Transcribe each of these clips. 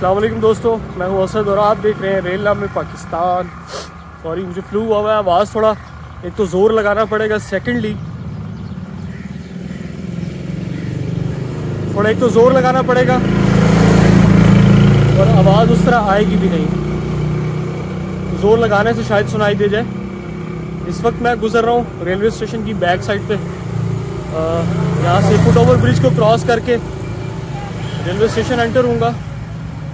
असलम दोस्तों, मैं हूँ असद और आप देख रहे हैं रेल नाम में पाकिस्तान। सॉरी, मुझे फ्लू हुआ हुआ है, आवाज़ थोड़ा, एक तो ज़ोर लगाना पड़ेगा सेकेंडली थोड़ा एक तो ज़ोर लगाना पड़ेगा, और आवाज़ उस तरह आएगी भी नहीं। ज़ोर लगाने से शायद सुनाई दे जाए। इस वक्त मैं गुजर रहा हूँ रेलवे स्टेशन की बैक साइड पे। यहाँ से फुट ओवर ब्रिज को क्रॉस करके रेलवे स्टेशन एंटर हूँगा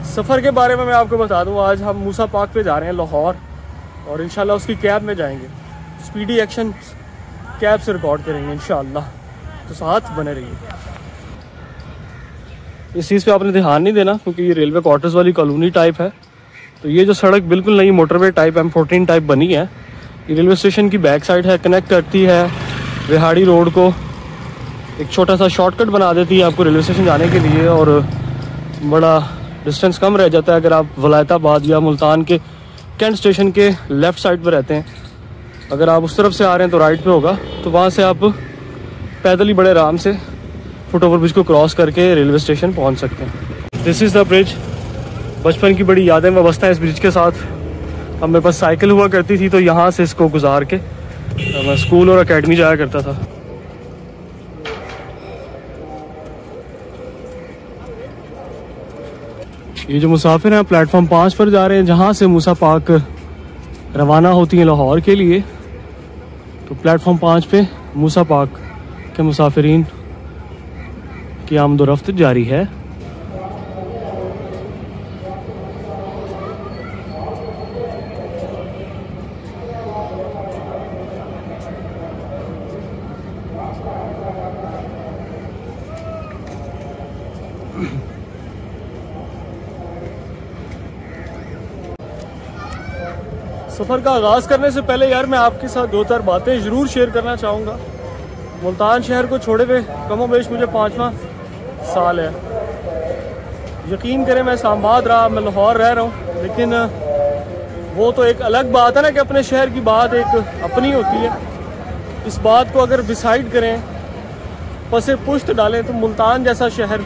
सफ़र के बारे में मैं आपको बता दूँ, आज हम मूसा पार्क पे जा रहे हैं, लाहौर। और इन उसकी कैब में जाएँगे। स्पीडी एक्शन कैब से रिकॉर्ड करेंगे इन तो साथ बने रहिए। इस चीज़ पे आपने ध्यान नहीं देना, क्योंकि ये रेलवे क्वार्टर्स वाली कॉलोनी टाइप है। तो ये जो सड़क बिल्कुल नई motorway type M fourteen type बनी है, ये रेलवे स्टेशन की बैक साइड है, कनेक्ट करती है रिहाड़ी रोड को। एक छोटा सा शॉर्टकट बना देती है आपको रेलवे स्टेशन जाने के लिए, और बड़ा डिस्टेंस कम रह जाता है अगर आप वलायताबाद या मुल्तान के कैंट स्टेशन के लेफ़्ट साइड पर रहते हैं। अगर आप उस तरफ़ से आ रहे हैं तो राइट पे होगा। तो वहाँ से आप पैदल ही बड़े आराम से फुट ओवर ब्रिज को क्रॉस करके रेलवे स्टेशन पहुँच सकते हैं। दिस इज़ द ब्रिज बचपन की बड़ी यादें वाबस्ता है इस ब्रिज के साथ। मेरे पास साइकिल हुआ करती थी तो यहाँ से इसको गुजार के मैं स्कूल और अकेडमी जाया करता था। ये जो मुसाफिर हैं, प्लेटफॉर्म पाँच पर जा रहे हैं, जहाँ से मूसा पाक रवाना होती हैं लाहौर के लिए। तो प्लेटफॉर्म पाँच पे मूसा पाक के मुसाफरीन की आमदोरफ्त जारी है। सफ़र का आगाज़ करने से पहले यार मैं आपके साथ दो चार बातें ज़रूर शेयर करना चाहूँगा। मुल्तान शहर को छोड़े हुए कमो बेश मुझे पाँचवा साल है। यकीन करें मैं इस्लामाबाद रहा, मैं लाहौर रह रहा हूँ, लेकिन वो तो एक अलग बात है ना कि अपने शहर की बात एक अपनी होती है। इस बात को अगर डिसाइड करें, पसे पुश्त डालें तो मुल्तान जैसा शहर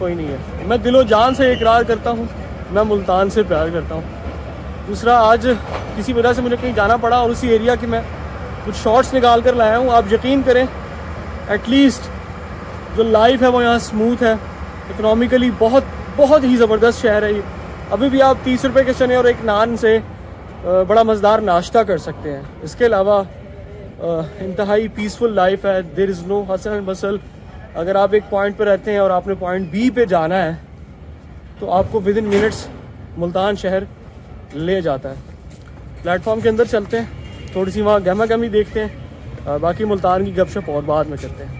कोई नहीं है। मैं दिलो जान से इकरार करता हूँ, मैं मुल्तान से प्यार करता हूँ। दूसरा, आज किसी वजह से मुझे कहीं जाना पड़ा और उसी एरिया की मैं कुछ शॉर्ट्स निकाल कर लाया हूँ। आप यकीन करें एटलीस्ट जो लाइफ है वो यहाँ स्मूथ है। इकनॉमिकली बहुत बहुत ही ज़बरदस्त शहर है ये। अभी भी आप तीस रुपये के चने और एक नान से बड़ा मज़ेदार नाश्ता कर सकते हैं। इसके अलावा इंतहाई पीसफुल लाइफ है। There is no hustle and bustle अगर आप एक पॉइंट पर रहते हैं और आपने पॉइंट बी पे जाना है तो आपको विद इन मिनट्स मुल्तान शहर ले जाता है। प्लेटफॉर्म के अंदर चलते हैं। थोड़ी सी वहाँ गहमा गहमी देखते हैं। बाकी मुल्तान की गपशप और बाद में करते हैं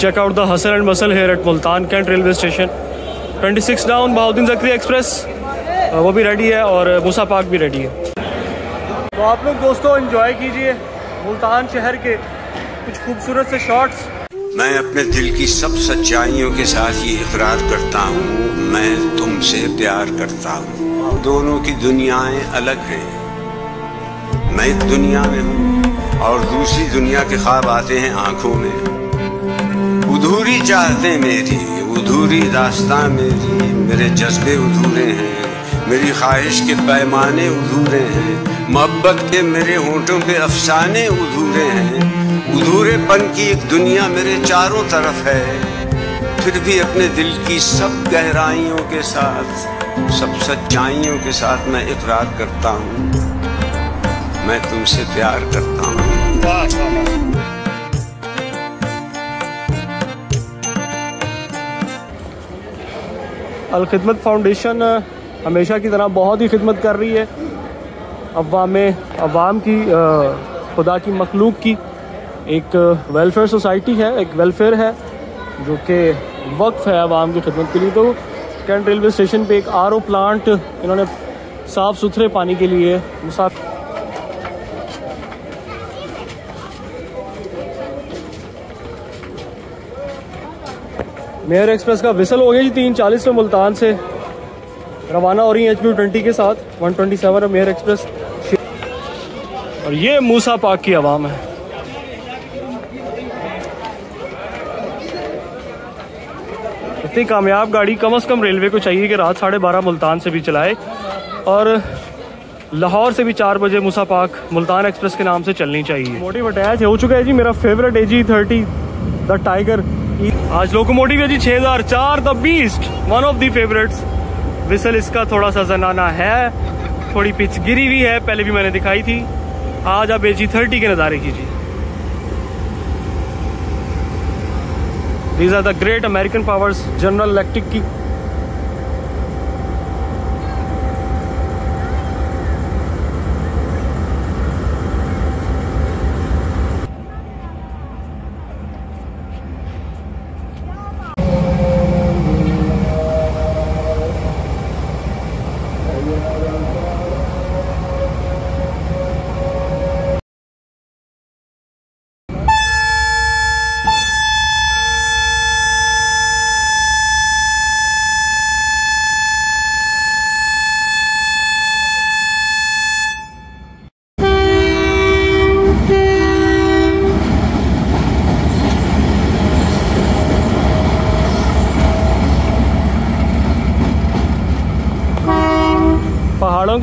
check out the hustle and bustle here at Multan Kent railway station. 26 down Bahauddin Zakaria express वो भी रेडी है और मूसा पार्क भी रेडी है. तो आप लोग दोस्तों एंजॉय कीजिए मुल्तान शहर के कुछ खूबसूरत से शॉट्स मैं अपने दिल की सब सच्चाइयों के साथ ये इकरार करता हूँ मैं तुमसे प्यार करता हूँ। दोनों की दुनियाएँ अलग हैं। मैं दुनिया में हूँ और दूसरी दुनिया के ख्वाब आते हैं आँखों में। उधूरी चाहते मेरी, उधूरी दास्तां मेरी, मेरे जज्बे अधूरे हैं, मेरी ख्वाहिश के पैमाने अधूरे हैं, मोहब्बत के मेरे होठों पे अफसाने अधूरे हैं। अधूरेपन की एक दुनिया मेरे चारों तरफ़ है, फिर भी अपने दिल की सब गहराइयों के साथ, सब सच्चाइयों के साथ मैं इकरार करता हूँ, मैं तुमसे प्यार करता हूँ। अलखदमत फाउंडेशन हमेशा की तरह बहुत ही खिदमत कर रही है। अवाम अवाम की खुदा की मखलूक की। एक वेलफेयर सोसाइटी है, एक वेलफेयर है, जो कि वक्फ है अवाम की खिदमत के लिए। तो कैंट रेलवे स्टेशन पे एक आर ओ प्लांट इन्होंने साफ़ सुथरे पानी के लिए मुसाफ मेयर एक्सप्रेस का विसल हो गया जी तीन चालीस में मुल्तान से। रवाना हो रही है एच ट्वेंटी के साथ, वन ट्वेंटी सेवन है मेयर एक्सप्रेस। और ये मूसा पाक की आवाम है। इतनी कामयाब गाड़ी कम अज़ कम रेलवे को चाहिए कि रात साढ़े बारह मुल्तान से भी चलाए। और लाहौर से भी चार बजे मूसा पाक मुल्तान एक्सप्रेस के नाम से चलनी चाहिए। मोटिव अटैच हो चुका है जी मेरा favourite A G thirty, the tiger. आज लोकोमोटिव है जी छः हज़ार चार, the beast one of the favourites whistle इसका थोड़ा सा जनाना है, थोड़ी पिच गिरी हुई है, पहले भी मैंने दिखाई थी। आज आप एजी थर्टी के नज़ारे कीजिए। These are the great American powers general electric की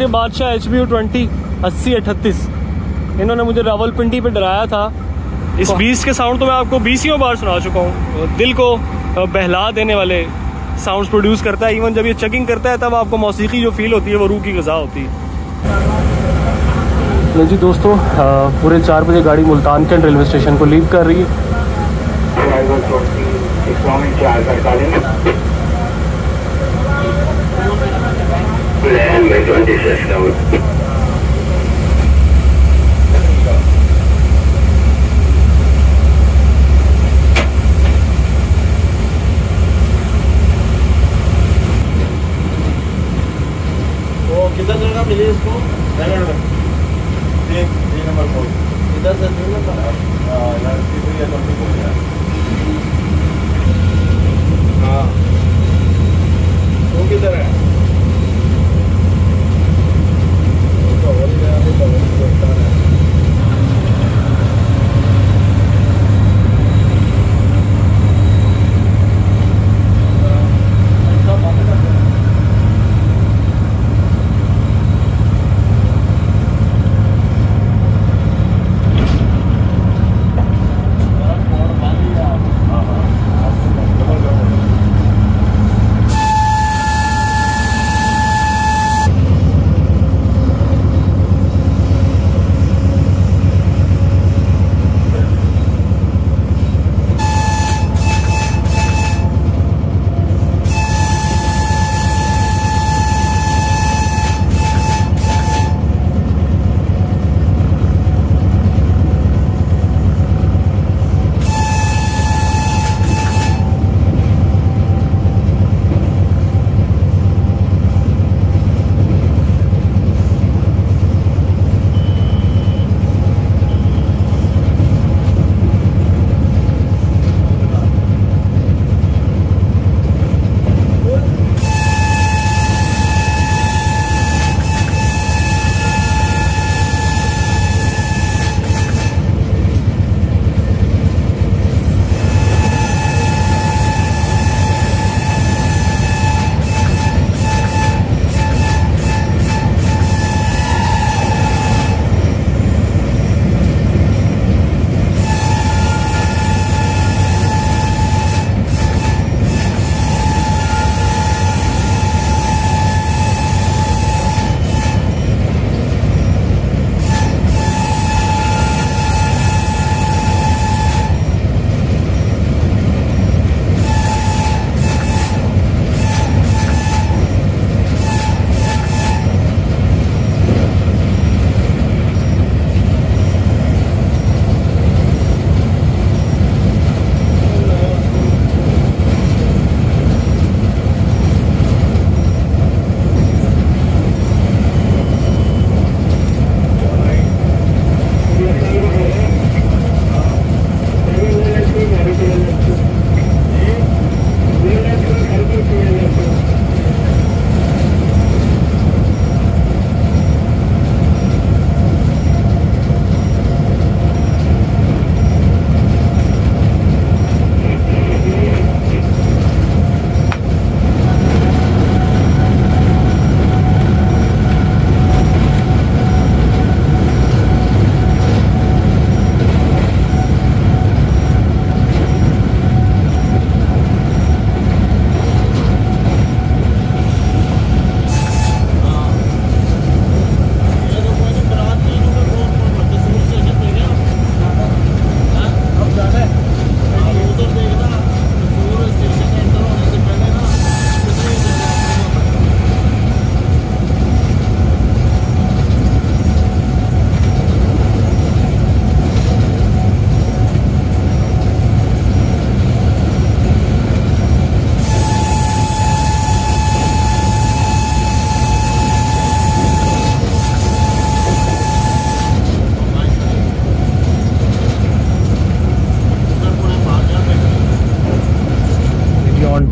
के बादशाह एच बी यू ट्वेंटी अस्सी अठतीस। इन्होंने मुझे रावलपिंडी पे डराया था। इस बीस के साउंड तो मैं आपको बीसियों बार सुना चुका हूँ। दिल को बहला देने वाले साउंड्स प्रोड्यूस करता है। इवन जब ये चेकिंग करता है तब आपको मौसीकी जो फील होती है वो रूह की गज़ा होती है। तो जी दोस्तों पूरे चार बजे गाड़ी मुल्तान कैंट रेलवे स्टेशन को लीव कर रही है। Десять новых.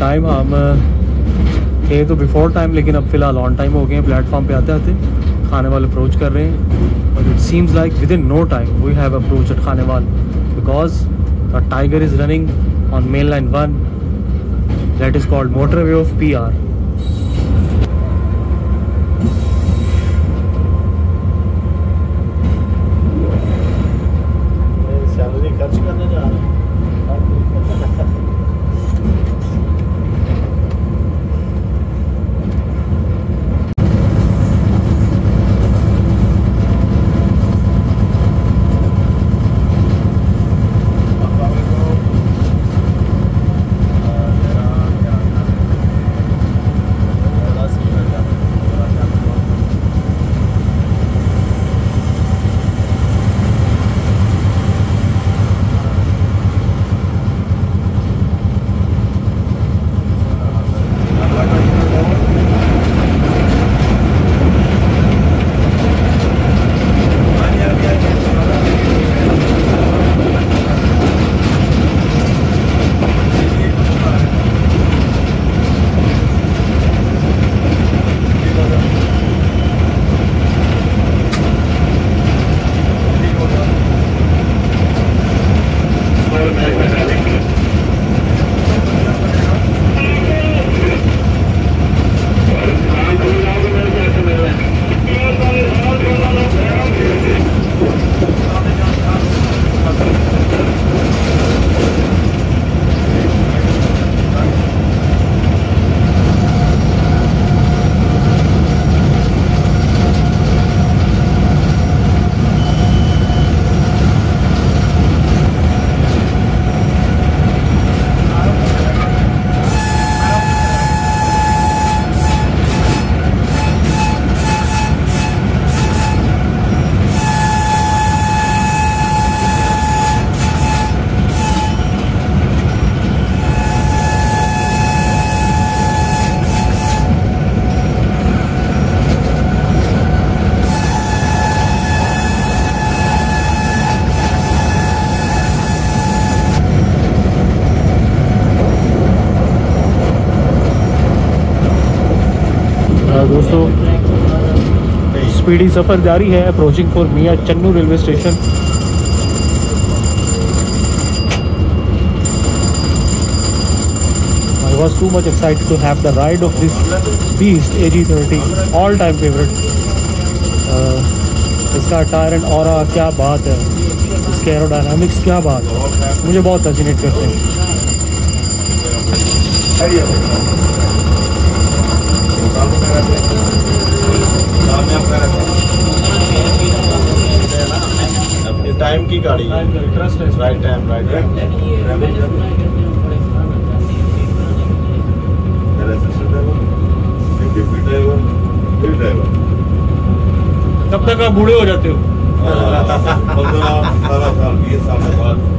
टाइम हम थे तो बिफोर टाइम लेकिन अब फ़िलहाल ऑन टाइम हो गए हैं प्लेटफॉर्म पे आते आते खाने वाले अप्रोच कर रहे हैं। और it seems like with in no time we have approach at Khanewal because the tiger is running on main line one that is called motorway speedy सफ़र जारी है approaching for Mian Channu railway station I was too much excited to have the ride of this beast AG30 all time favorite. Uh, इसका tyre and और क्या बात है? इसके aerodynamics क्या बात है? मुझे बहुत फैसिनेट करते हैं। टाइम की गाड़ी है। है राइट टाइम राइट टाइम तब तक आप बूढ़े हो जाते हो पंद्रह अठारह साल बीस साल के बाद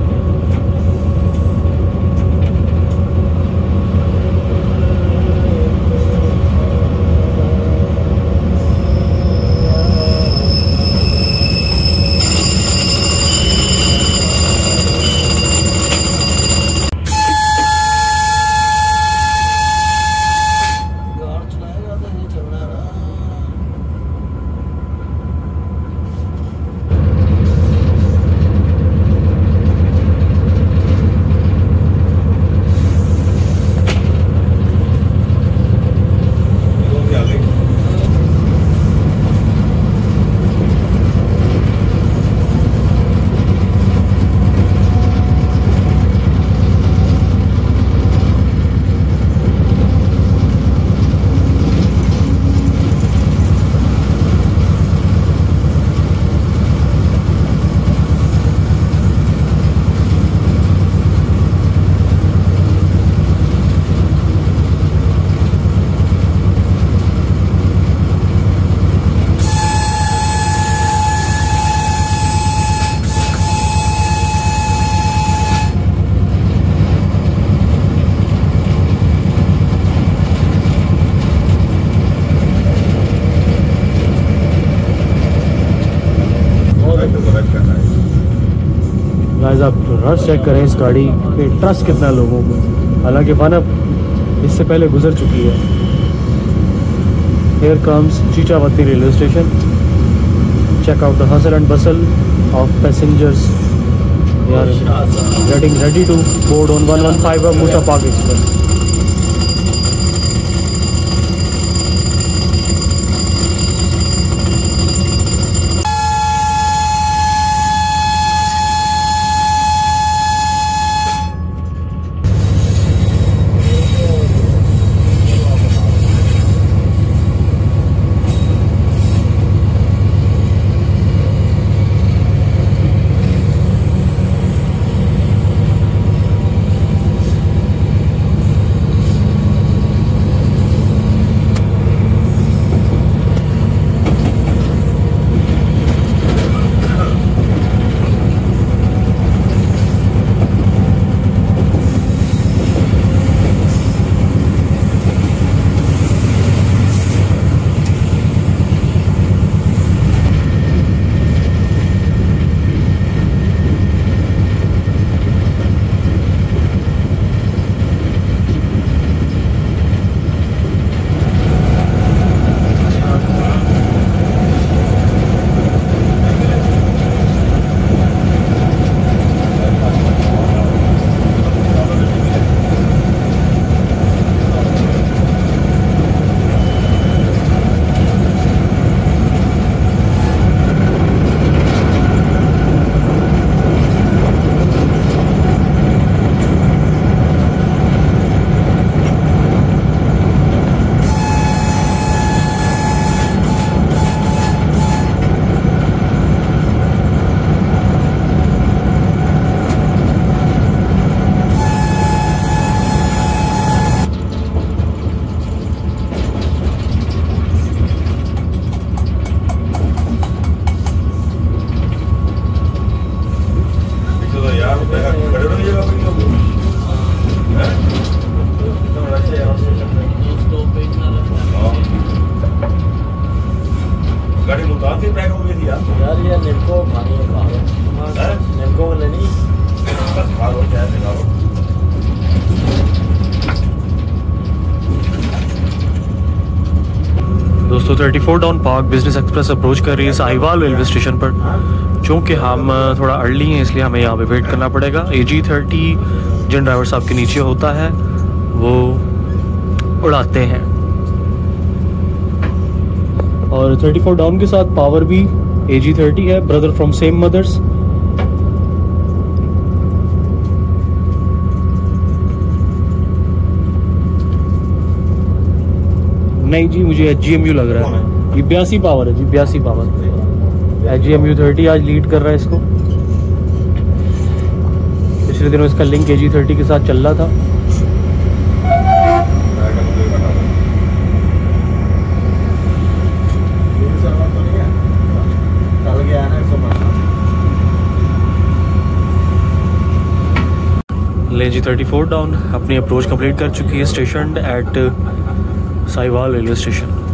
गाइस आप रश चेक करें गाड़ी पे ट्रस्ट कितना लोगों को? हालाँकि वनप इससे पहले गुजर चुकी है। Here comes Chichawatni railway station. Check out the hustle and bustle of passengers getting ready to board on one one five of Pak express 34 down Pak business express approach कर रही है साहिवाल रेलवे स्टेशन पर। चूँकि हम थोड़ा early हैं, इसलिए हमें यहाँ पे वेट करना पड़ेगा। ए जी थर्टी जिन ड्राइवर साहब के नीचे होता है, वो उड़ाते हैं। और 34 डाउन के साथ पावर भी ए जी थर्टी है ब्रदर फ्रॉम सेम मदर्स नहीं जी, मुझे एच जी एम यू लग रहा है। ये बयासी पावर है जी, बयासी power. H G M U thirty आज लीड कर रहा है इसको। पिछले दिनों इसका लिंक ए जी थर्टी के साथ चल रहा था। लें जी थर्टी फोर डाउन अपनी अप्रोच कंप्लीट कर चुकी है station at Sahiwal railway station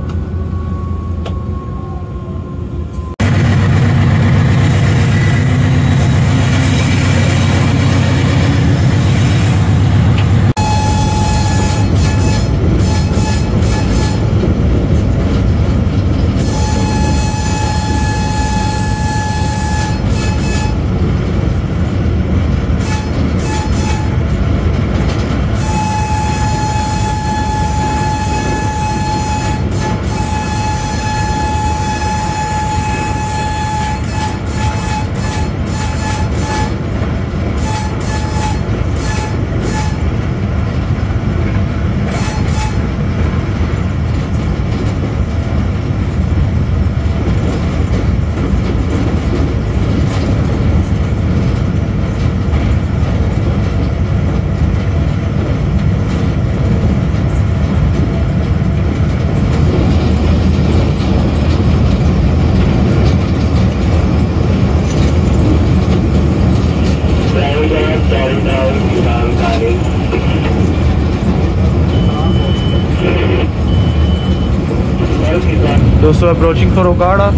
approaching for Okara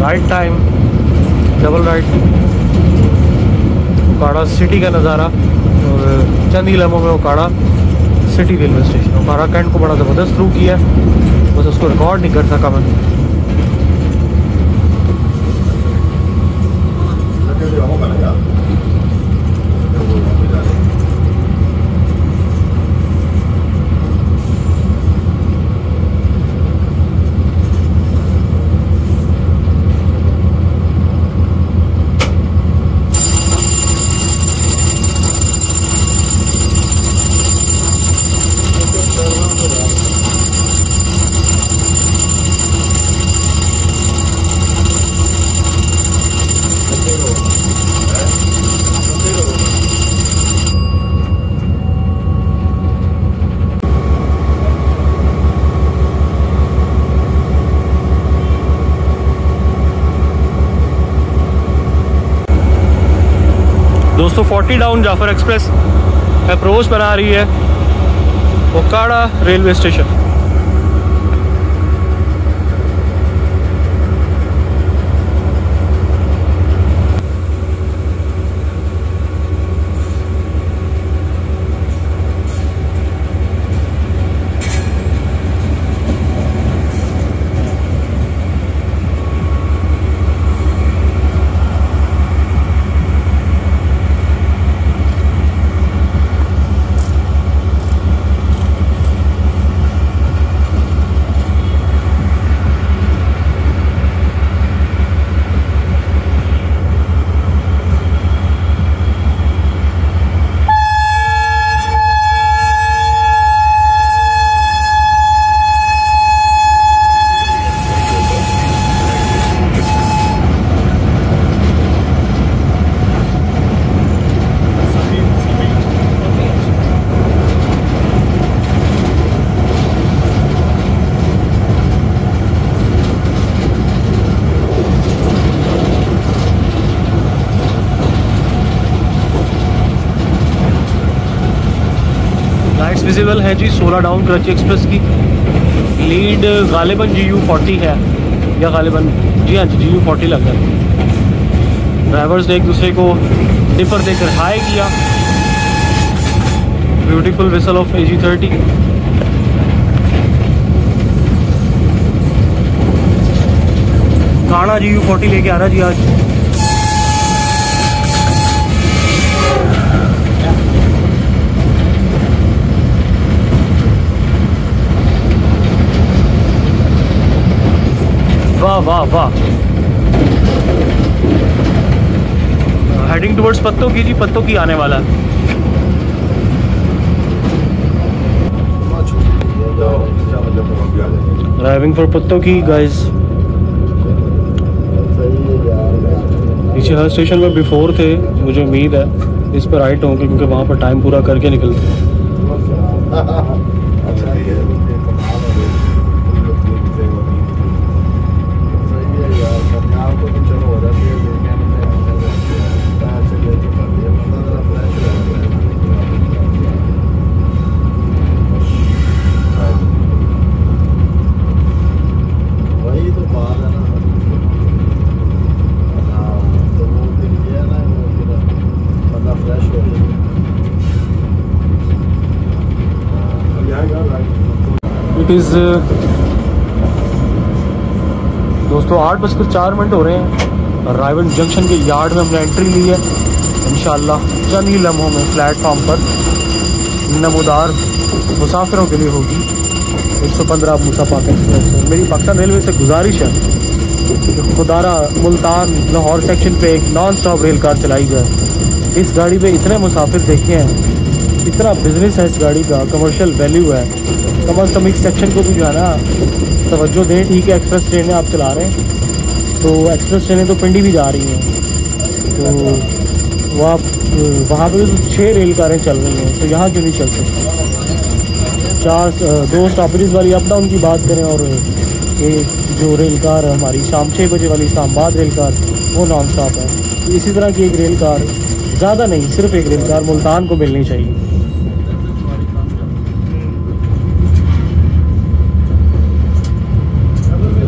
right time double right Okara city का नज़ारा, और चंद ही लम्हों में Okara city railway station Okara cantt को बड़ा ज़बरदस्त थ्रू किया बस उसको रिकॉर्ड नहीं कर सका मैं 40 डाउन जाफ़र एक्सप्रेस अप्रोच बना रही है Okara railway station. Lights visible है जी 16 डाउन कराची एक्सप्रेस की लीड गालिबन जी यू फोर्टी है। या गालिबन? जी हाँ जी जी यू फोर्टी लग रहा है। ड्राइवर्स ने एक दूसरे को डिपर देकर हाई किया। Beautiful whistle of A G thirty काना जी यू फोर्टी लेके आ रहा जी आज। वाह वाह वाह। हेडिंग टुवर्ड्स पत्तों की जी, पत्तों की आने वाला। ड्राइविंग फॉर पत्तों की गाइस पीछे हर स्टेशन में बिफोर थे, मुझे उम्मीद है, इस पर राइट होंगे, क्योंकि वहाँ पर टाइम पूरा करके निकलते हैं। दोस्तों आठ बजकर चार मिनट हो रहे हैं। रायवन जंक्शन के यार्ड में हमने एंट्री ली है। इन चंद ही लम्हों में प्लेटफॉर्म पर नमोदार मुसाफिरों के लिए होगी। 115 मुसाफा एक्सप्रेस मेरी पाकिस्तान रेलवे से गुजारिश है कि खुदारा मुल्तान, लाहौर सेक्शन पे एक नॉन स्टॉप रेल कार चलाई जाए। इस गाड़ी पे इतने मुसाफिर देखे हैं। इतना बिज़नेस है इस गाड़ी का। कमर्शियल वैल्यू है। कम अज़ कम इस सेक्शन को भी जो है ना, तवज्जो दें, ठीक है एक्सप्रेस ट्रेनें आप चला रहे हैं। तो एक्सप्रेस ट्रेनें तो पिंडी भी जा रही हैं। तो वो आप वहाँ पर छः रेल कारें चल रही हैं तो यहाँ क्यों नहीं चल सकती? चार, दो स्टॉपेज वाली अप डाउन की बात करें और एक जो रेल कार हमारी, शाम छः बजे वाली इस्लामाबाद रेल कार वो नॉन स्टॉप है। तो इसी तरह की एक रेल कार ज़्यादा नहीं, सिर्फ़ एक रेल कार मुल्तान को मिलनी चाहिए।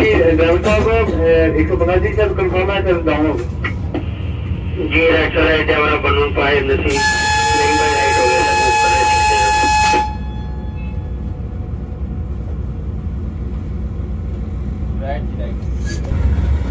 एक सौ पचासी सर कंफर्म है सर जी राइट सर पाए नसीब नहीं भाई राइट हो गया सर ऊपर है ठीक है राइट राइट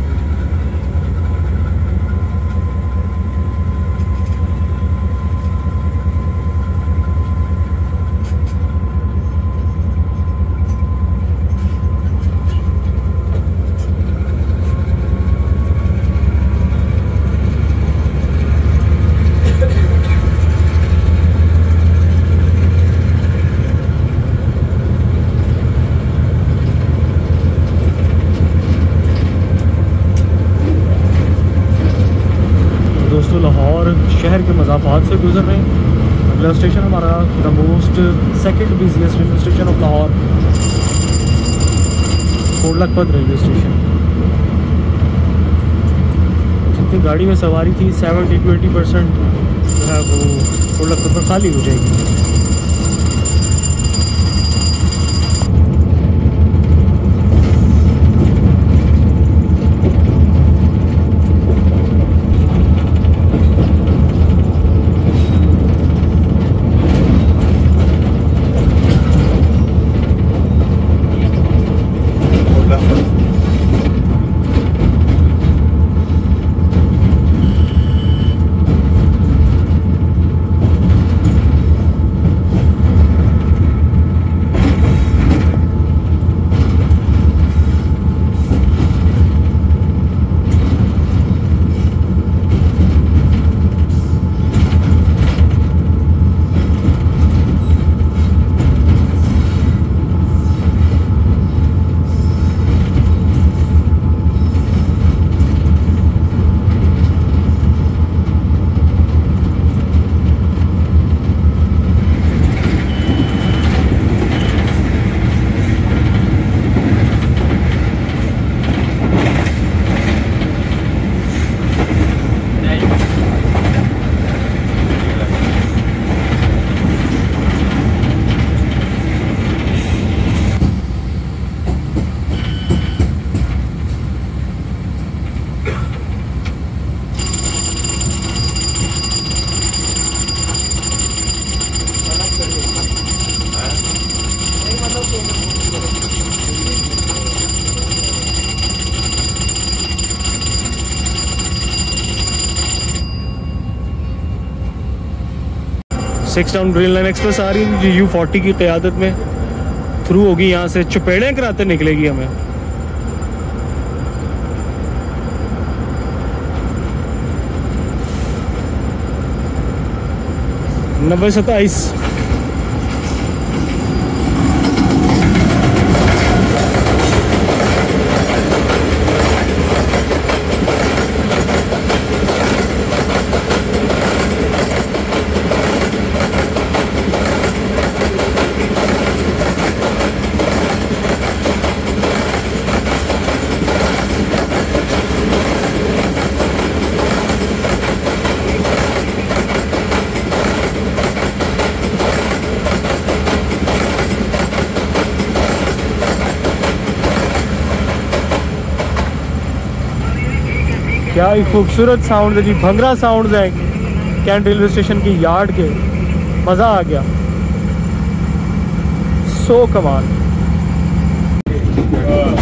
दोस्तों लाहौर शहर के मजाफात से गुजर रहे हैं अगला स्टेशन हमारा the second busiest railway station of Lahore Kot Lakhpat railway station जितनी गाड़ी में सवारी थी सेवेंटी ट्वेंटी परसेंट जो है वो कोडलखपत पर खाली हो जाएगी। Six town green line express आ रही है यू फोर्टी की क़्यादत में थ्रू होगी यहाँ से। चुपेड़े कराते निकलेगी हमें। नब्बे सत्ताईस। क्या ही खूबसूरत साउंड है जी, भंगरा साउंड है। कैंट रेलवे स्टेशन की यार्ड के। मज़ा आ गया। सो कमाल। नौ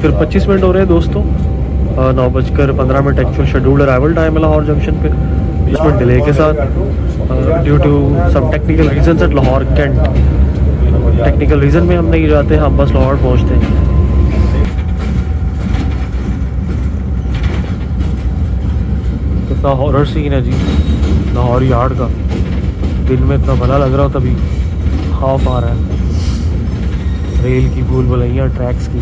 बजकर पच्चीस मिनट हो रहे हैं दोस्तों। नौ बजकर पंद्रह minute actual scheduled arrival time है लाहौर जंक्शन पे। बीस मिनट डिले के साथ। Due to some technical reason at Lahore cantt technical reason में हम नहीं जाते, हम बस लाहौर पहुँचते हैं। कितना हॉरर सीन है जी, लाहौर यार्ड का। दिन में इतना भला लग रहा हो तभी। हाफ़ आ रहा है। रेल की भूल भुलैया ट्रैक्स की।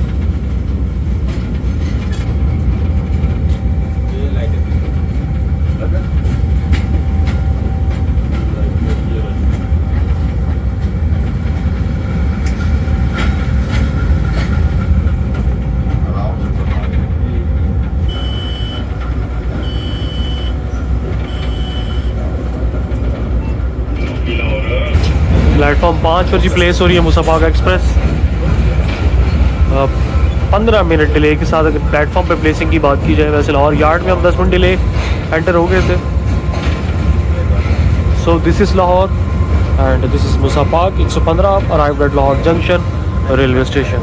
प्लेटफॉर्म पाँच पर जी प्लेस हो रही है मुसाफाक एक्सप्रेस पंद्रह मिनट डिले के साथ अगर प्लेटफॉर्म पे प्लेसिंग की बात की जाए, वैसे लाहौर यार्ड में हम दस मिनट डिले एंटर हो गए थे। So this is Lahore and this is मुसाफाक एक सौ पंद्रह arrive at Lahore junction railway station